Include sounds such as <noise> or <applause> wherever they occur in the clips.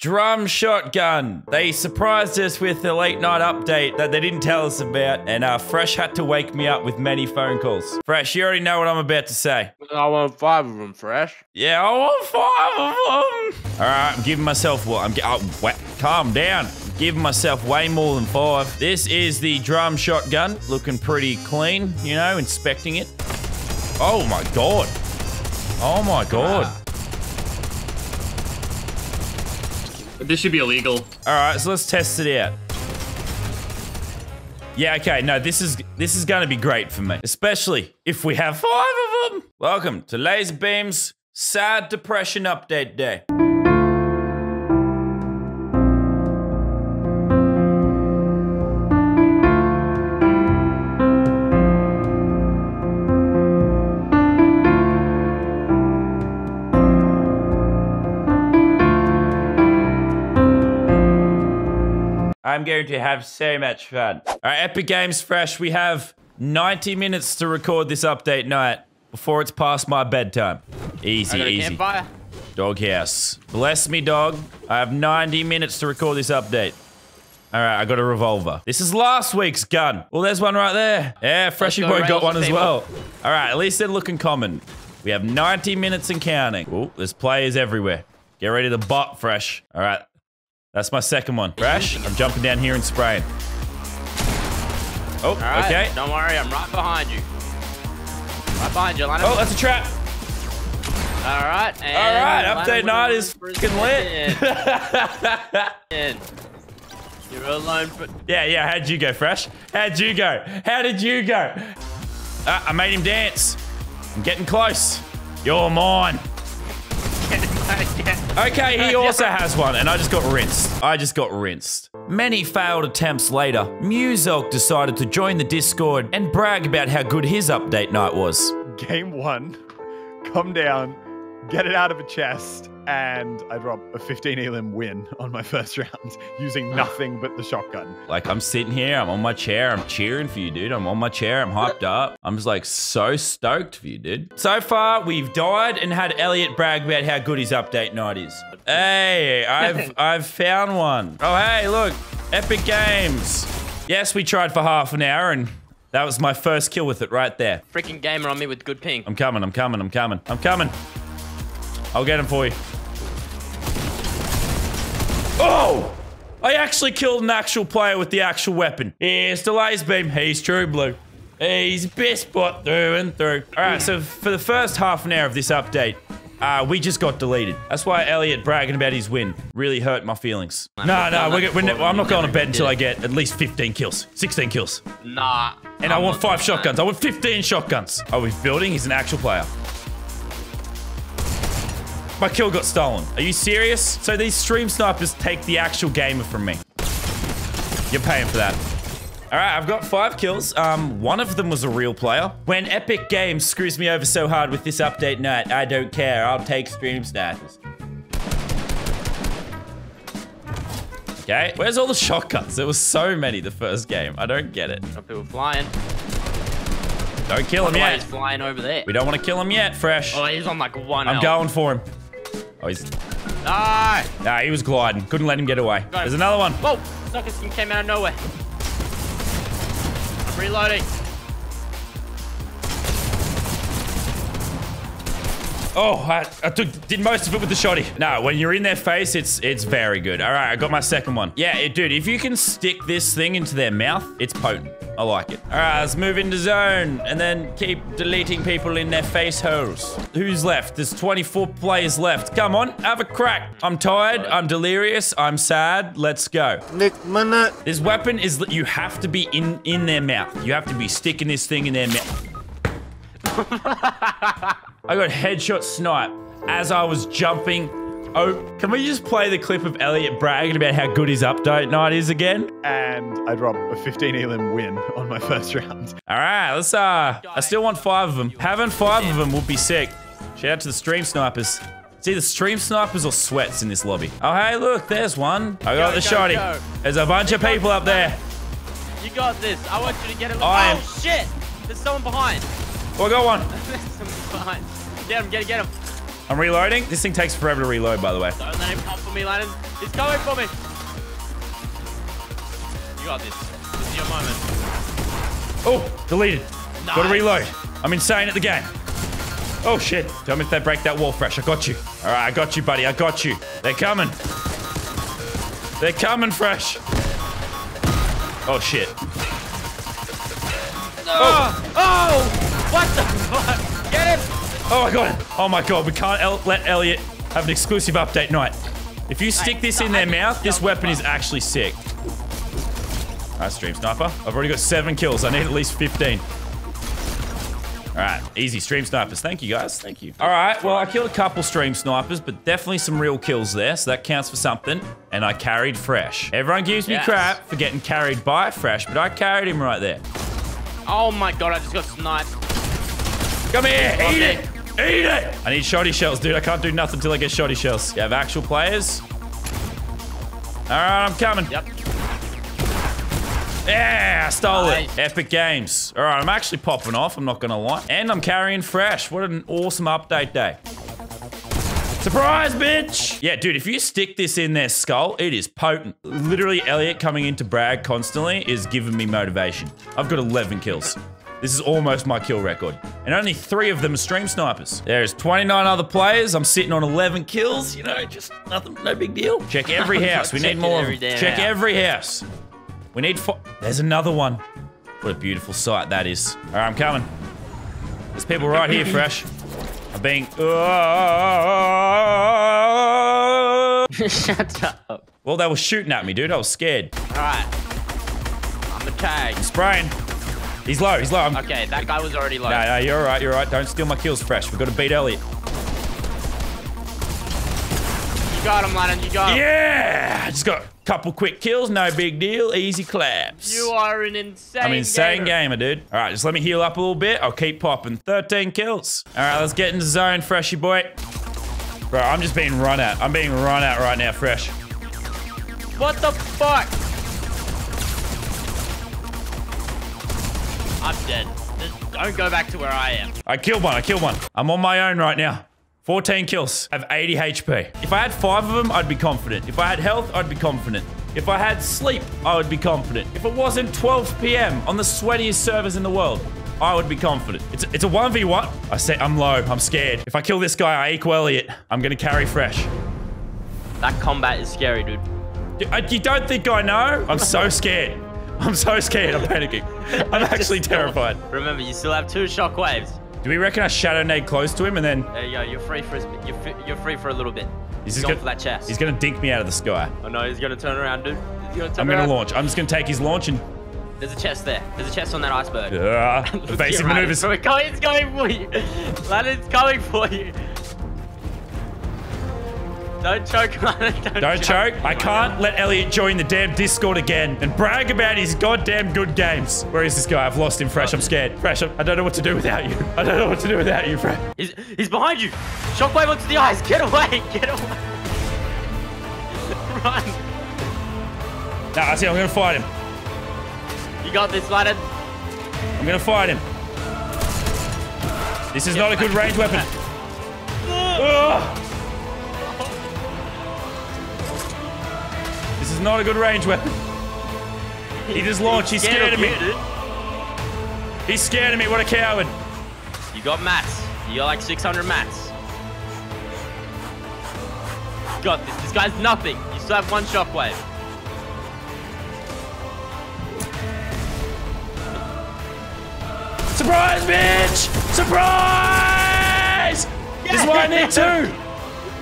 Drum shotgun. They surprised us with the late night update that they didn't tell us about, and uh, Fresh had to wake me up with many phone calls. Fresh, you already know what I'm about to say. I want five of them fresh. Yeah, I want five of them. All right, I'm giving myself what? I'm. Oh, wait, calm down. I'm giving myself way more than five. This is the drum shotgun, looking pretty clean. You know, inspecting it. Oh my god. Oh my god. This should be illegal. All right, so let's test it out. Yeah, okay, no, this is this is to be great for me, especially if we have five of them. Welcome to LazarBeam's Sad Depression Update Day. I'm going to have so much fun. All right, Epic Games Fresh, we have 90 minutes to record this update night before it's past my bedtime. Easy, I got a easy. campfire. Doghouse. Bless me, dog. I have 90 minutes to record this update. All right, I got a revolver. This is last week's gun. Well, there's one right there. Yeah, Freshy Boy got one as well. All right, at least they're looking common. We have 90 minutes and counting. Oh, there's players everywhere. Get ready to bot, Fresh. All right, that's my second one. Fresh, I'm jumping down here and spraying. Oh, right. okay. Don't worry, I'm right behind you. Right behind you, Oh, that's a trap. All right. All right, update night is fucking lit. You're alone for. Yeah, yeah. How'd you go, Fresh? How'd you go? How did you go? Uh, I made him dance. I'm getting close. You're mine. <laughs> Okay, he also has one, and I just got rinsed. I just got rinsed. Many failed attempts later, Muselk decided to join the Discord and brag about how good his update night was. game one, come down, get it out of a chest, and I drop a 15 elim win on my first round using nothing but the shotgun. Like, I'm sitting here, I'm on my chair, I'm cheering for you, dude. I'm on my chair, I'm hyped up. I'm just like so stoked for you, dude. So far, we've died and had Elliot brag about how good his update night is. Hey, I've <laughs> I've found one. Oh, hey, look, Epic Games. Yes, we tried for half an hour and that was my first kill with it right there. Freaking gamer on me with good ping. I'm coming, I'm coming, I'm coming, I'm coming. I'll get him for you. Oh! I actually killed an actual player with the actual weapon. Here's the LazarBeam. He's true blue. He's best bot through and through. All right, so for the first half an hour of this update, uh, we just got deleted. That's why Elliot bragging about his win really hurt my feelings. No, no, we're, we're, ne- I'm not going to bed until I get at least 15 kills, 16 kills. Nah. And i want five doing that. shotguns. I want 15 shotguns. Oh, he's building? He's an actual player. My kill got stolen. Are you serious? So these stream snipers take the actual gamer from me. You're paying for that. All right, I've got five kills. Um, one of them was a real player. When Epic Games screws me over so hard with this update night, I don't care. I'll take stream snipers. Okay, where's all the shotguns? There was so many the first game. I don't get it. Some people flying. Don't kill him yet. he's flying over there. We don't want to kill him yet, Fresh. Oh, he's on like one. I'm health. going for him. Oh, he's... Nah, he was gliding. Couldn't let him get away. There's another one. Whoa! Sucker skin came out of nowhere. I'm reloading. Oh, I, I took did most of it with the shoddy. No, when you're in their face, it's it's very good. All right, I got my second one. Yeah, it, dude, if you can stick this thing into their mouth, it's potent. I like it. All right, let's move into zone and then keep deleting people in their face holes. Who's left? There's 24 players left. Come on, have a crack. I'm tired. I'm delirious. I'm sad. Let's go. Nick Minute. This weapon is that you have to be in in their mouth. You have to be sticking this thing in their mouth. I got headshot snipe as I was jumping. Oh, can we just play the clip of Elliot bragging about how good his update night is again? And I drop a 15 elim win on my first round. All right, let's uh, I still want five of them. Having five of them would be sick. Shout out to the stream snipers. It's either stream snipers or sweats in this lobby. Oh, hey, look, there's one. I got Go, the go, shotty. go. There's a bunch of people up there. You got this. I want you to get it. I Oh shit! There's someone behind. Oh, I got one. There's <laughs> someone behind. Get him! Get him! Get him! I'm reloading. This thing takes forever to reload, by the way. Don't let him come for me, Lannan. He's coming for me. You got this. This is your moment. Oh, deleted. Gotta reload. I'm insane at the game. Oh, shit. Tell me if they break that wall fresh. I got you. All right, I got you, buddy. I got you. They're coming. They're coming fresh. Oh, shit. Ah! Oh! Oh! What the fuck? Get him! Oh, I got it. Oh, my God. We can't el let Elliot have an exclusive update night. If you stick this in their mouth, this weapon is actually sick. All right, Stream Sniper. I've already got seven kills. I need at least 15. All right, easy stream snipers. Thank you guys. Thank you. All right, well, I killed a couple stream snipers, but definitely some real kills there, so that counts for something. And I carried Fresh. Everyone gives me Yes. crap for getting carried by Fresh, but I carried him right there. Oh my god, I just got sniped. Come here, eat Okay. it, eat it. I need shoddy shells, dude. I can't do nothing until I get shoddy shells. You have actual players? All right, I'm coming. Yep. Yeah, I stole Nice. it. Epic Games. All right, I'm actually popping off, I'm not gonna lie. And I'm carrying Fresh. What an awesome update day. Surprise, bitch! Yeah, dude, if you stick this in their skull, it is potent. Literally, Elliot coming in to brag constantly is giving me motivation. I've got 11 kills. This is almost my kill record. And only three of them are stream snipers. There's 29 other players. I'm sitting on 11 kills. You know, just nothing, no big deal. Check every <laughs> house. We need more every Check every house. We need four. There's another one. What a beautiful sight that is. All right, I'm coming. There's people right here, <laughs> fresh. I'm being. Uh, <laughs> Shut up. Well, they were shooting at me, dude. I was scared. Alright. I'm the tag. Spraying. He's low. He's low. I'm... Okay, that guy was already low. No, no, you're all right. You're all right. Don't steal my kills, fresh. We've got to beat Elliot. You got him, Lannan. You got him. Yeah! Just got a couple quick kills. No big deal. Easy claps. You are an insane I'm insane gamer. gamer, dude. All right, just let me heal up a little bit. I'll keep popping. 13 kills. All right, let's get into zone, freshy boy. Bro, I'm just being run at. I'm being run at right now, fresh. What the fuck? I'm dead. Just don't go back to where I am. I killed one. I killed one. I'm on my own right now. 14 kills. I have 80 HP. If I had five of them, I'd be confident. If I had health, I'd be confident. If I had sleep, I would be confident. If it wasn't 12 p.m. on the sweatiest servers in the world, I would be confident. It's, it's a 1v1. I say I'm low. I'm scared. If I kill this guy, I equal Elliot. I'm going to carry fresh. That combat is scary, dude. I- uh, You don't think I know? I'm so scared. <laughs> I'm so scared. I'm panicking. <laughs> I'm actually terrified. Remember, you still have two shockwaves. Do we reckon I shadow nade close to him and then There you go. You're free for a, you're, free, you're free for a little bit. he's He's just going gonna, for that chest. he's gonna dink me out of the sky? Oh no, he's gonna turn around, dude. Gonna turn I'm gonna launch. I'm just gonna take his launch and There's a chest there. There's a chest on that iceberg. Ah, <laughs> to evasive right. maneuvers. It's coming for you. Lannan's coming for you. Don't choke, Lannan. Don't, Don't choke. I can't let Elliot join the damn Discord again and brag about his goddamn good games. Where is this guy? I've lost him, Fresh. I'm scared. Fresh, I don't know what to do without you. I don't know what to do without you, Fresh. He's, he's behind you. Shockwave onto the eyes. Get away. Get away. <laughs> Run. No, I see. I'm gonna fight him. You got this, Lannan. I'm gonna fight him. This is not a good range weapon. <laughs> Ugh. Is not a good range weapon. <laughs> He just launched. He's scared of me. He's scared of me. What a coward. You got mats. You got like 600 mats. You got this. This guy's nothing. You still have one shockwave. Surprise, bitch! Surprise! This is why I need two.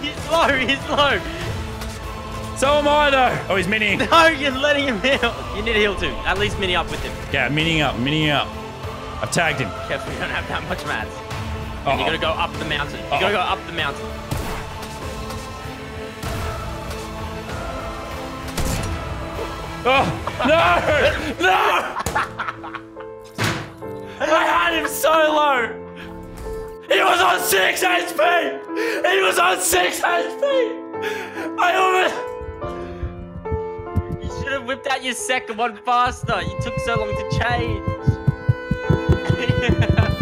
<laughs> He's low. He's low. So am I, though. Oh, he's mining. <laughs> No, you're letting him heal. You need to heal too. At least mini up with him. Yeah, mining up, mining up. I've tagged him. Careful, you don't have that much mats. Uh-oh. And you gotta go up the mountain. You Uh-oh. gotta go up the mountain. Oh, no! No! I had him so low! He was on 6 HP! He was on 6 HP! I almost... You should have whipped out your second one faster. You took so long to change. <laughs>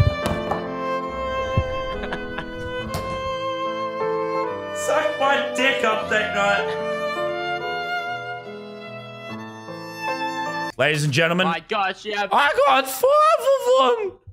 wake up that night. Ladies and gentlemen, My gosh, yeah. I got five of them.